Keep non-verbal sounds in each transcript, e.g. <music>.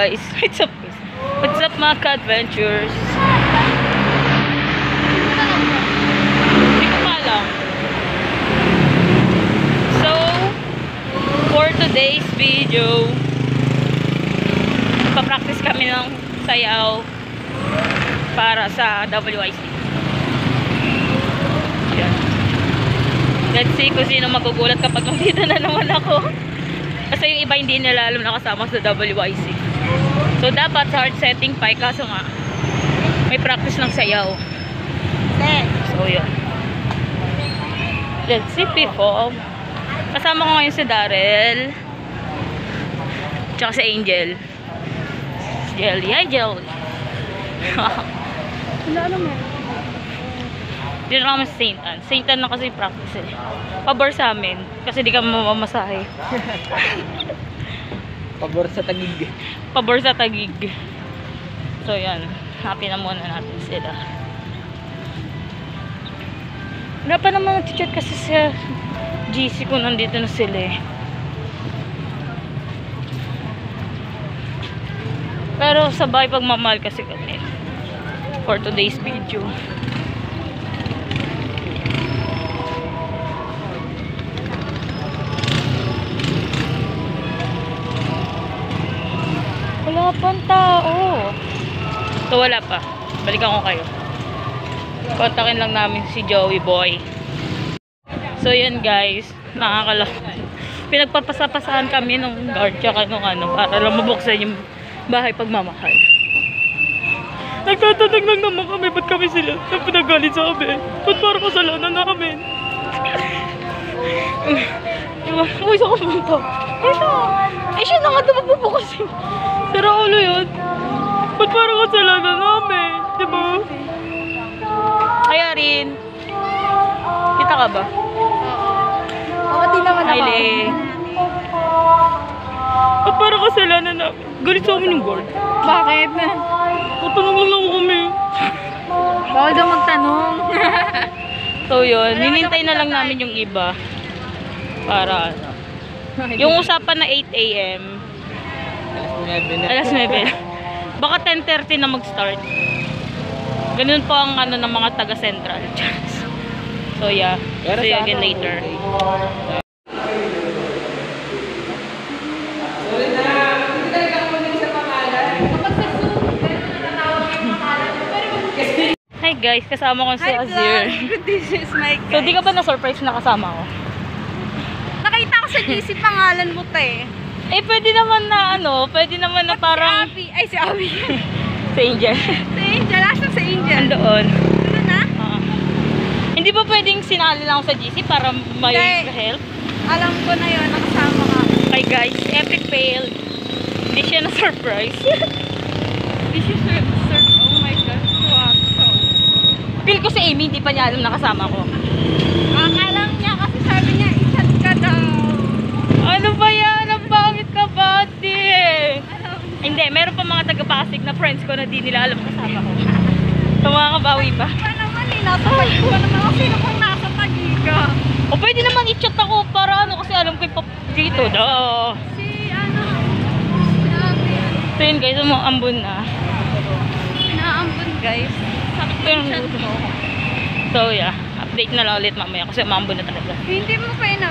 guys? <laughs> What's up? What's up mga ka-adventures? Hindi ko alam. So, for today's video, papractice kami ng sayaw para sa WIC. Yan. Let's see kung sino magugulat kapag nandito na naman ako. Kasi yung iba hindi nila alam na kasama sa WIC. So, dapat hard setting pa. eh, Kaso nga, may practice ng sayaw. So, yun. Let's see people. Kasama ko ngayon si Daryl. Tsaka si Angel. Jelly. Hi, Jelly. Wala naman. Dito na kami sa St. Anne. St. Anne na kasi practice eh. Pabor sa amin. Kasi di kami mamamasahe. <laughs> Pabor sa tagig. Pabor sa tagig. So, yan. Happy na muna natin sila. Wala pa naman nag-chat kasi sa GC ko nandito na sila eh. Pero sabay pagmamahal kasi kami. For today's video. Pang tao. So, wala pa. Balikan ko kayo. Kontakin lang namin si Joey Boy. So, yan guys. Nakakala. <laughs> Pinagpapasapasahan kami ng guard tsaka nung ano para lang mabuksan yung bahay pagmamahal. Nagtatanong lang naman kami, ba't kami sila na pinagalit sa amin? Ba't parang kasalanan namin? <laughs> Diba? Uy, saan ka pumunta? Ito. Eh, siya na nga ito magbubukasin. Sira ulo yun. Ba't parang kasalanan namin? Diba? Kaya rin. Kita ka ba? Oo, di naman ako. Hailey. Ba't parang kasalanan namin? Galit sa amin yung guard. Bakit? Tatanong lang kami. Bawal daw magtanong. <laughs> So yun, ninintay na lang namin yung iba. Para ano. Yung usapan na 8 a.m. Alas 9 na. Alas 9. Baka 10.30 na mag-start. Ganun po ang ano ng mga taga Central. <laughs> so yeah, Pero see you sa again ano, later. Hi guys, kasama ko si Azir. This is my So di ka ba na-surprise na kasama ko? GC pangalan mo, te. Eh pwede naman na ano, pwede naman na parang Si Abby. Ay, si Abby. <laughs> si Angel. <laughs> si Angel. Asan si Angel? Andoon. Ano na? Ah. Hindi ba pwedeng sinali lang sa GC para may Hindi. help? Alam ko na yun. Nakasama ka. Hi guys, epic fail. Hindi siya na-surprise. This is sir, sir. Oh my God. Wow. So, Feel ko si Amy, hindi pa niya alam na kasama ko. akala niya kasi sabi niya, isat ka daw. Ano ba yan? Ang pangit ka ba, ate? Alam Hindi, meron pa mga taga-Pasig na friends ko na di nila alam kasama ko. <laughs> So mga kabawi pa. pa naman eh. Nasa ko naman ako. Sino kung nasa tagig ka? O pwede naman i-chat ako para ano kasi alam ko yung pap dito. Da. Si ano? Si Abby. So yun guys, umuambon na. Inaambon guys. Sabi ko yung chat mo. So yeah, update na lang ulit mamaya kasi umambon na talaga. Hindi mo pa inap.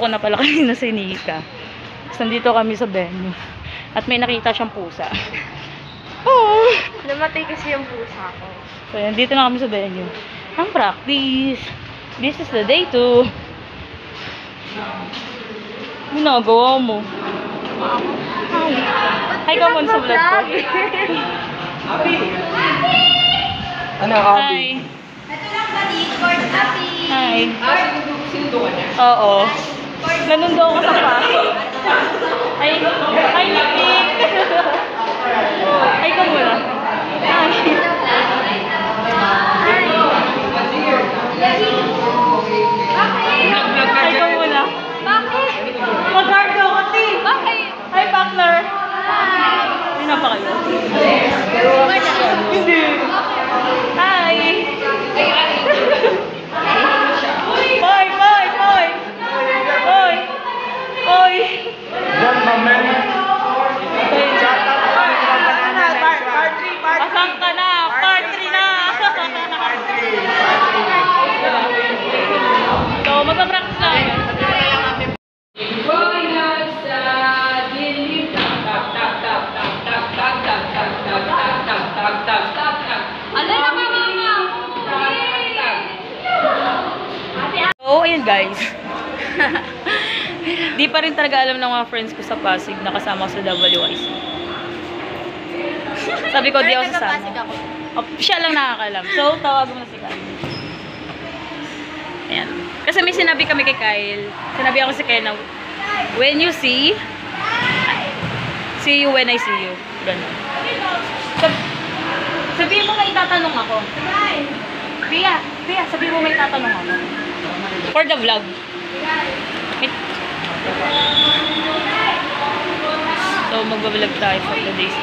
Ko na pala <laughs> kanina si Nika. Tapos nandito kami sa venue. At may nakita siyang pusa. <laughs> Oh! Namatay kasi yung pusa ko. So, yan, dito na kami sa venue. Ang practice. This is the day to. Ginagawa mo. Hi. Hi ka muna sa vlog ko. Ano, Hi. Hi. Oo. Nanundo ako sa paso. Hi. Hi, Nick. Hi ka muna. Hi. Hi ka muna. Bakit? Mag-cargo kasi. Bakit? Hi, partner. Hindi na pa kayo? Hindi. Hi. Hoy. Pasang ka na. Part 3 na. so, magpa-practice na. mama So, ayun guys. Di pa rin talaga alam ng mga friends ko sa Pasig na kasama ko sa WIC. Sabi ko, di ako sasama. Oh, siya lang nakakalam. So, tawagan mo na si Kyle. Ayan. Kasi may sinabi kami kay Kyle. Sinabi ako si Kyle na, when you see, see you when I see you. Ganun. Sab sabihin mo may itatanong ako. Pia, Pia, sabihin mo may itatanong ako. For the vlog. So, magbablog tayo for today's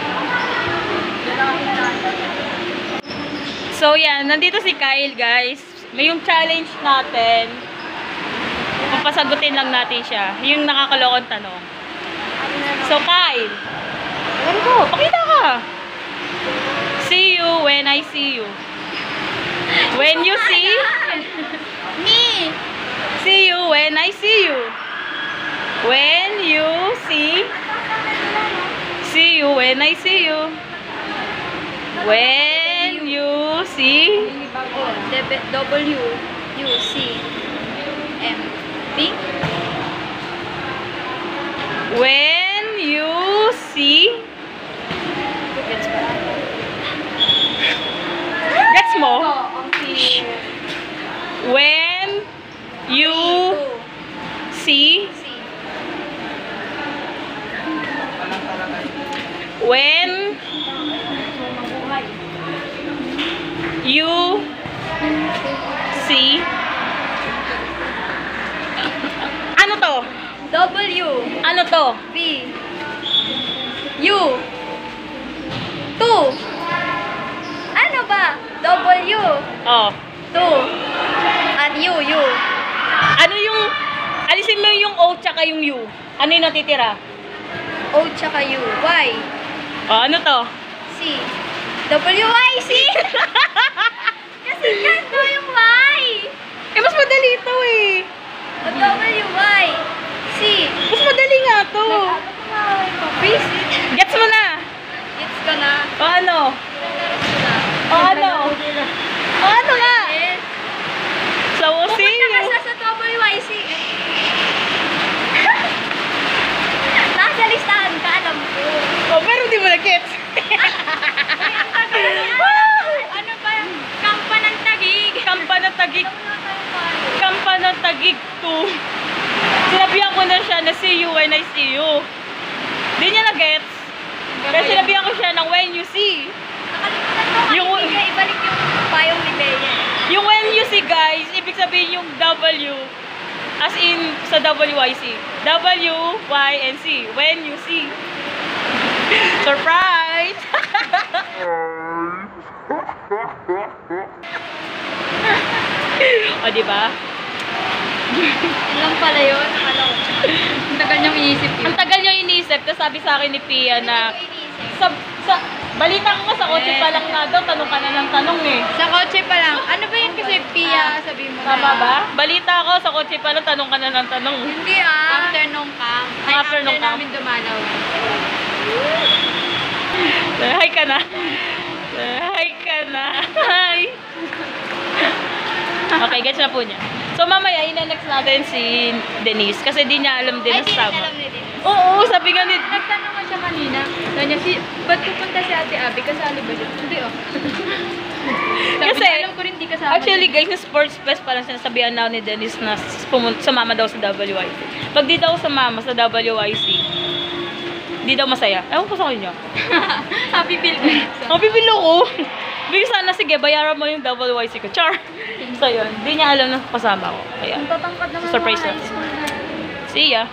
So, yan. Nandito si Kyle, guys. May yung challenge natin. Papasagutin lang natin siya. Yung nakakalokong tanong. So, Kyle. Ano ko? Pakita ka. See you when I see you. When you see, <laughs> Me! see you when I see you. When you see, see you when I see you. When you see, W, U, C, M, B. when you see, Gets mo? When you see, when you see, ano to? W, Ano to? V, U, 2. Ano ba? W, Oh. 2. At U, U. Ano yung, alisin mo yung O tsaka yung U. Ano yung natitira? O tsaka U. Y, Oh, ano to? C. W, Y, C. <laughs> Kasi ganito yung Y. Eh, mas madali ito eh. O W, Y, C. Mas madali nga to. Busy. Gets mo na. Gets ka na. O ano? O ano? O ano nga? Yes. So, we'll see Pupunta ka you. sa, sa WYC. Nasa listahan ka, alam ko. Oh, pero di mo na-gets. ano ba? Kampa ng tagig. Kampa ng tagig. Kampa ng tagig to. Sinabihan ko na siya na see you when I see you. Di niya na-gets. Kaya sinabihan ko siya ng when you see. Nakalimutan mo, Yung- ibalik yung payong ni Bea. Yung when you see guys, ibig sabihin yung W as in sa WYC. W, Y, and C. When you see. <laughs> Surprise! <laughs> o, di <laughs> Yun lang pala yun. Akala ko. Ang tagal niyang iisip Ang tagal niya inisip, tapos sabi sa akin ni Pia na Iniisip. sa, sa, Balita ko nga sa kotse pa lang na daw, tanong ka na ng tanong eh. Sa kotse pa lang. Ano ba yung kasi Pia, sabi mo Tama ba? Balita ko sa kotse pa lang, tanong ka na ng tanong. Hindi ah. After nung camp. Ay, After after, nung camp. namin dumalaw. Hi ka na. Hi ka na. Hi. Okay, gets na po niya. So mamaya, ina-next natin si Denise kasi di niya alam din Ay, na di sama. alam ni Denise. Oo, sabi nga ni... Nagtanong nga siya kanina. Sabi niya, si, ba't pupunta si Ate Abby? Kasali ba siya? Hindi oh. <laughs> Sabi Kasi, niya, alam ko rin di kasama. Actually guys, na sports fest parang sinasabihan na ni Denise na pumunta, sumama daw sa WIC. Pag di daw sumama sa WIC, di daw masaya. Ewan ko sa kanya. <laughs> Happy feel ko. Ang pipilo ko. Bigla sana, sige, bayaran mo yung WIC ko. Char! So yun, di niya alam na kasama ko. Kaya, Ang tatangkad naman Surprise mga lang. high school na. see ya.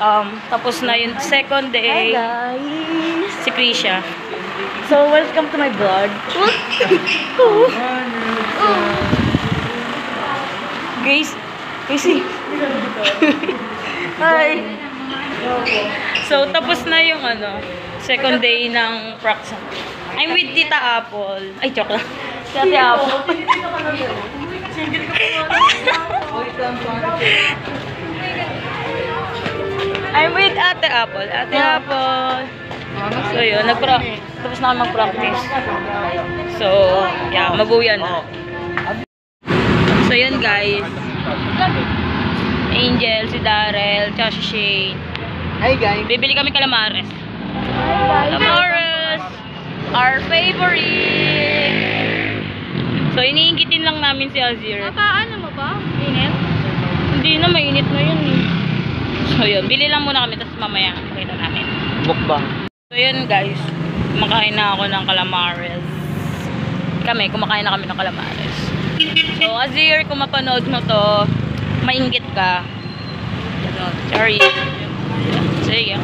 Um, tapos na yung second day. guys! Si Krisha. So, welcome to my vlog. <laughs> Grace, Casey. <laughs> Hi. So, tapos na yung ano, second day ng practice. I'm with Tita Apple. Ay, joke lang. Ate Apple. I'm with <laughs> Ate Apple. Ate Apple. So, yun. Nagpra tapos na kami mag-practice. So, yeah, mag-uwi na. So, yun guys. Angel, si Darrell, tsaka si Shane. Hi guys. Bibili kami calamares. Calamares! Our favorite! So, iniingitin lang namin si Azir. Paano mo ba? Init? Hindi na, mainit na yun eh. So, yun. Bili lang muna kami, tapos mamaya kita namin. Mukbang. So, yun guys. Kumakain na ako ng calamares. Kami, kumakain na kami ng calamares. So, Azir, kung mapanood mo to, mainggit ka. Sorry. Sige.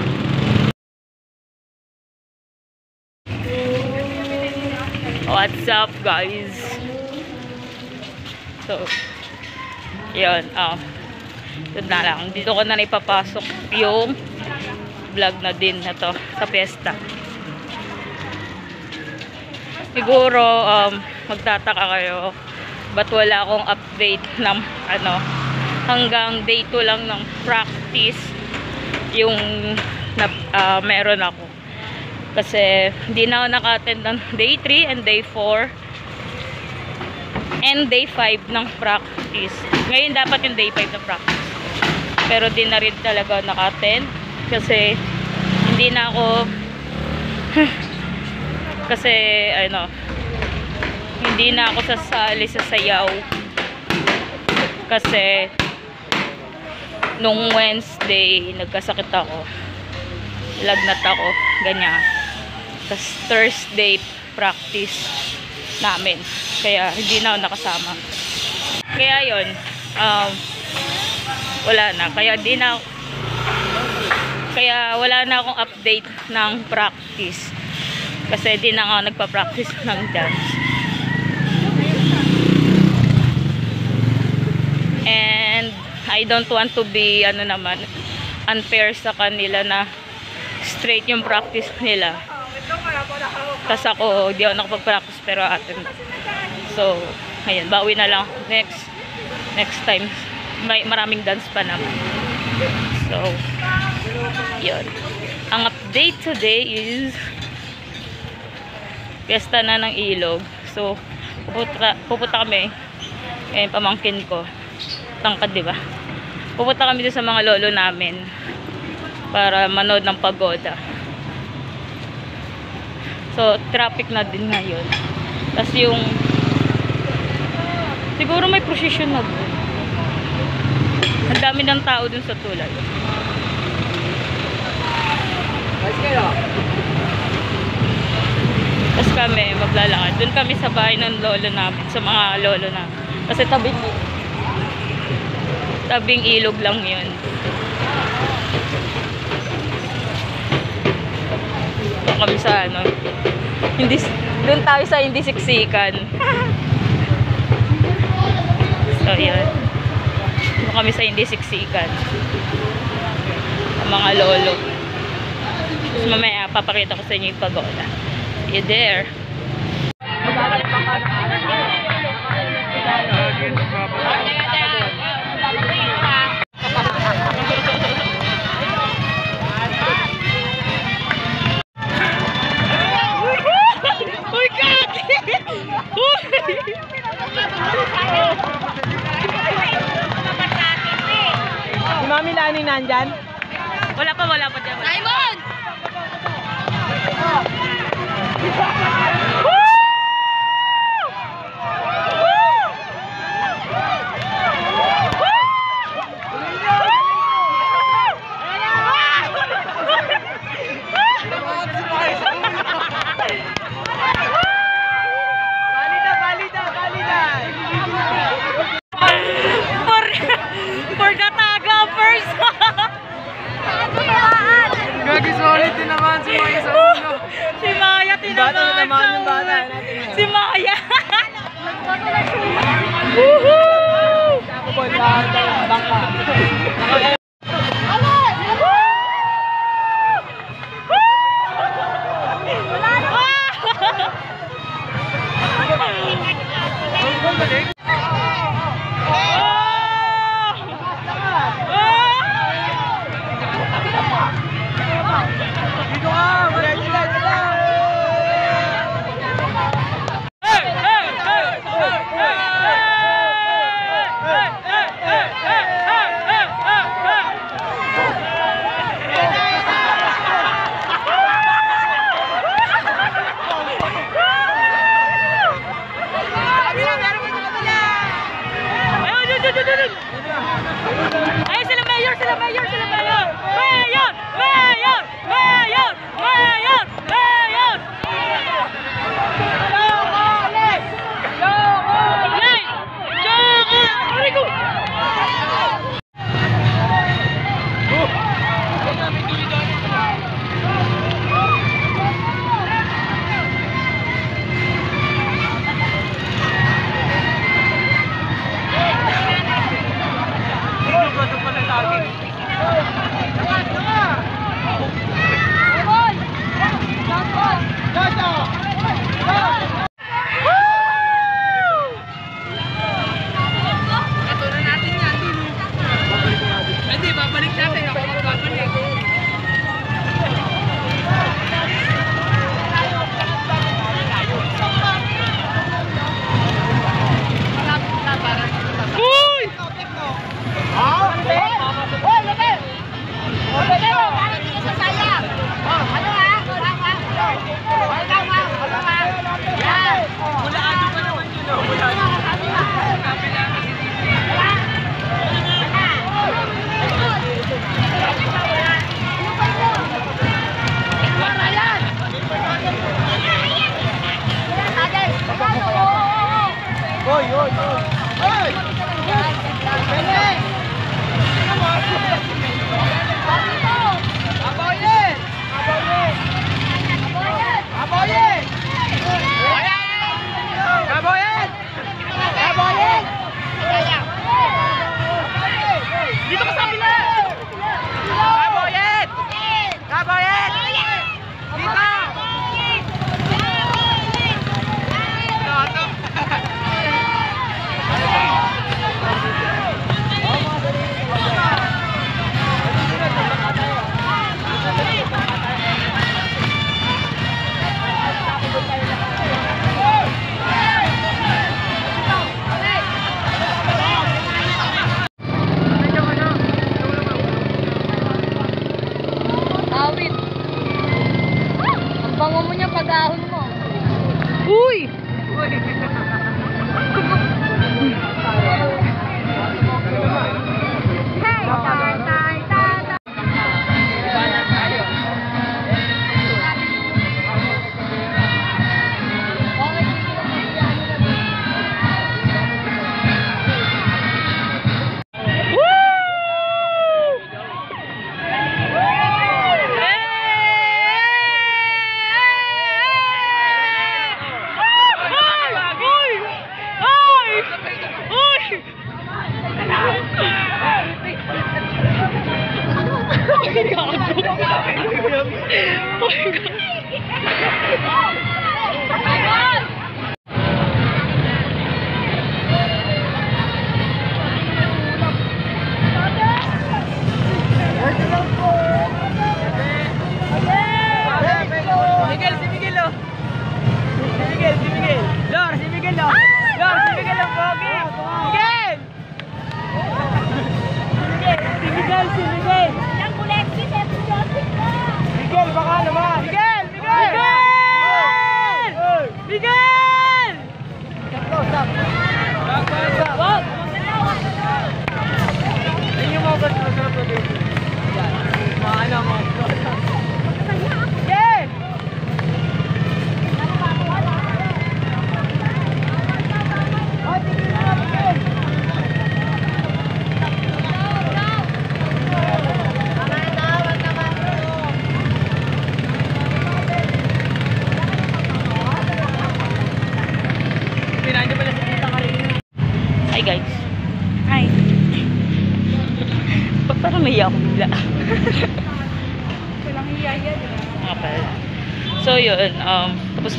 What's up, guys? So, yun. Oh. Yun na lang. Dito ko na ipapasok yung vlog na din na to sa piyesta. Siguro, um, magtataka kayo ba't wala akong update ng ano, hanggang day 2 lang ng practice yung na, ah, meron ako. Kasi hindi na ako naka-attend ng day 3 and day 4 and day 5 ng practice. Ngayon dapat yung day 5 ng practice. Pero di na rin talaga naka-attend. Kasi hindi na ako <sighs> kasi ano hindi na ako sasali sa sayaw. Kasi nung Wednesday nagkasakit ako. Lagnat ako ganyan. Tapos Thursday practice namin. Kaya hindi na ako nakasama. Kaya yon um, wala na kaya di na kaya wala na akong update ng practice kasi di na ako nagpa-practice <laughs> ng dance and I don't want to be ano naman unfair sa kanila na straight yung practice nila. Tapos ako, di ako nakapag-practice pero attend. So, ayun, bawi na lang next next time. May maraming dance pa naman. So, yun. Ang update today is Fiesta na ng ilog. So, pupunta, pupunta kami. Eh, pamangkin ko. Tangkad, di ba? Pupunta kami sa mga lolo namin para manood ng pagoda. So, traffic na din ngayon. Tapos yung siguro may procession na doon. Ang dami ng tao dun sa tulay. Tapos kami, maglalakad. Doon kami sa bahay ng lolo namin, sa mga lolo na. Kasi tabing, tabing ilog lang yun. Doon kami sa ano, hindi, doon tayo sa hindi siksikan. <laughs> so, yun. Doon kami sa hindi siksikan. Ang mga lolo. Tapos mamaya, papakita ko sa inyo yung pagoda. You there. Sa yung bata. natin. Si Maya! <laughs> Woohoo! Ako po, bangka. Ayun, dun, dun, dun, dun, dun. Ayun, sila mayor, sila mayor, sila mayor. Mayor!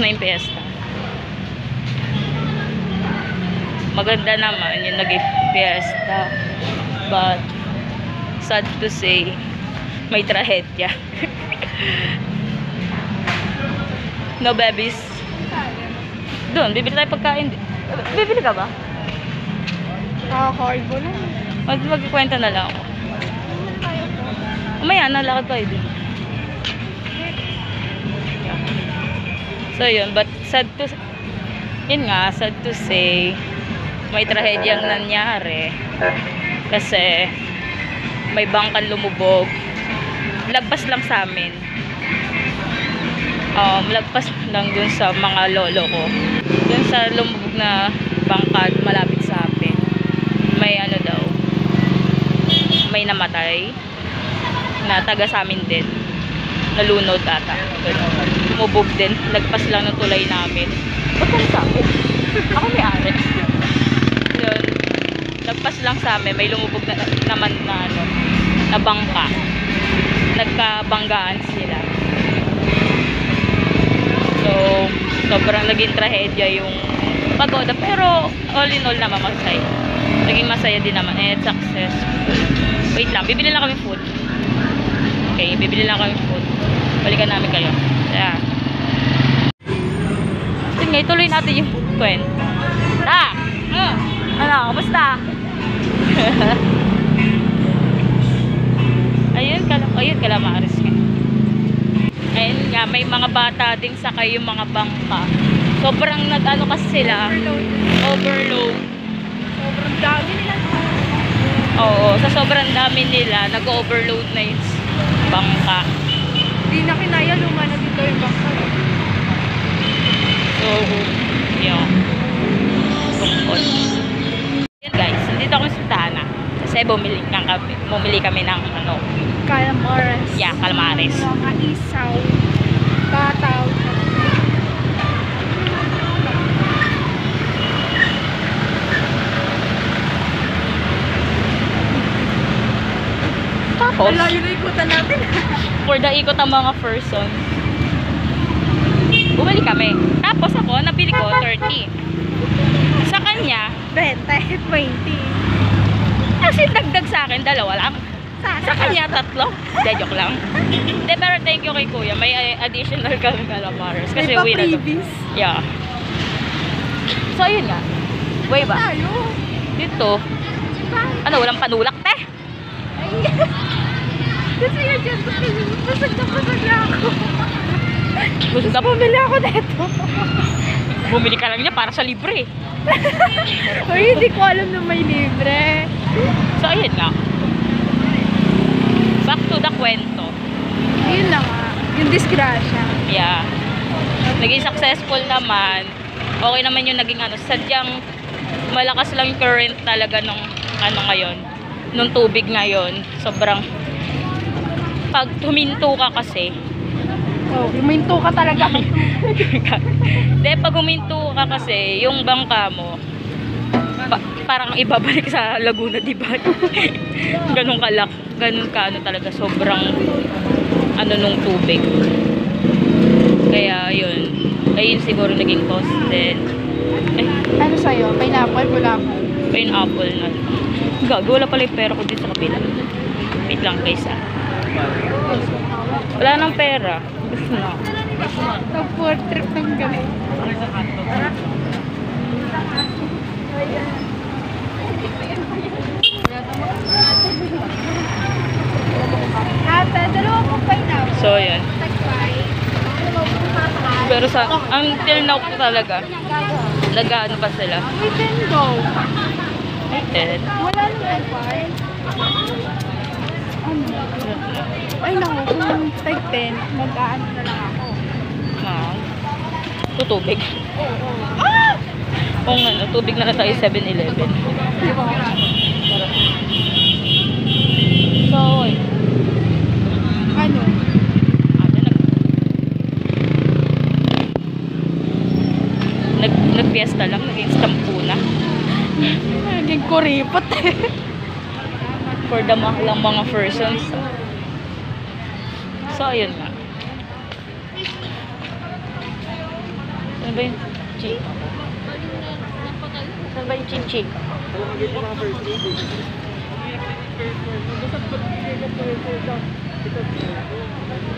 Na yung fiesta. Maganda naman yung naging fiesta. But, sad to say, may trahedya. <laughs> no babies. Doon, bibili tayo pagkain. Bibili ka ba? Nakaka-carbo lang. Mag magkikwenta na lang ako. Umaya, nalakad tayo din. So yun, but sad to yun nga, sad to say may trahedyang nangyari. Kasi may bangkan lumubog. Lagpas lang sa amin. Um, lagpas lang dun sa mga lolo ko. Dun sa lumubog na bangkad malapit sa amin may ano daw may namatay na taga sa amin din. Nalunod ata umubog din. Lagpas lang ng tulay namin. Ba't ka sa akin? ako may ari. Yun. Lagpas lang sa amin. May lumubog na, naman na ano na bangka. Nagkabanggaan sila. So sobrang naging trahedya yung pagoda. Pero all in all naman masaya. Naging masaya din naman. And successful. Wait lang. Bibili lang kami food. Okay bibili lang kami food. Balikan namin kayo yeah. sige ituloy natin yung kwento. Ta mm. ano kamusta? <laughs> Ayun kala ayun kalamaris nga ayun nga may mga bata ding sakay yung mga bangka. Sobrang nag-ano kasi sila. Overload. Sobrang dami nila. oo sa sobrang dami nila nag-overload na yung bangka Hindi na kinaya lumana dito yung bangka. so yun yun guys nandito kami sa Tana kasi bumili, ng bumili kami ng ano Calamares. yeah calamares Mga isaw. Bataw. tapos Wala yun na ikutan natin. <laughs> for the ikot ang mga person. Bumili kami. Tapos ako, nabili ko 30. Sa kanya, 20. 20. <laughs> kasi dagdag sa akin, dalawa lang. Sa kanya, tatlo. Hindi, joke lang. Hindi, pero thank you kay kuya. May uh, additional kami calamares. Kasi May na to. Yeah. So, yun nga. Way ba? Dito. Ano, walang panulak, te? <laughs> Kasi nga dyan, pasag na pasag na ako. Gusto na bumili ako dito. Bumili ka lang niya para sa libre. Uy, hindi ko alam na may libre. So, ayun nga. Back to the kwento. Yun lang ah. Yung disgrasya. Yeah. Naging successful naman. Okay naman yung naging ano. Sadyang malakas lang yung current talaga nung ano ngayon. Nung tubig ngayon. Sobrang pag huminto ka kasi Oh, huminto ka talaga. <laughs> Hindi, pag huminto ka kasi, yung bangka mo, pa- parang ibabalik sa Laguna, di ba? <laughs> ganun kalak, ganun ka, ano talaga, sobrang ano nung tubig. Kaya yun. Ayun siguro naging cost. Then, eh, Ano sa'yo? Pineapple, bulako. pineapple na. Gago, wala pala yung pera ko din sa kabila. Wait lang guys ah. Wala nang pera. Gusto na. Ang poor trip ng gabi. So. Tagpay. Pero sa, until now po talaga, nag-ano pa sila. We can go. Wala nang tagpay. Ano? Ay, naku, kung tag 10, mag-aano na lang ako. ah, tutubig. Ah! Oo nga, tubig na lang tayo 7-Eleven. So. Ano? ano nag nag nagpiesta lang naging stampo na Naging kuripot eh. For the mga lang mga persons. So ayun nga. Ano ba yung chick ano ba yung chick chick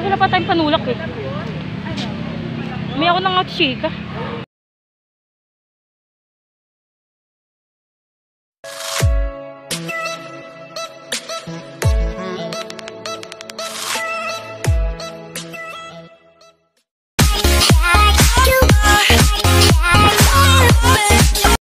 wala pa tayong panulak eh. May ako na nga chika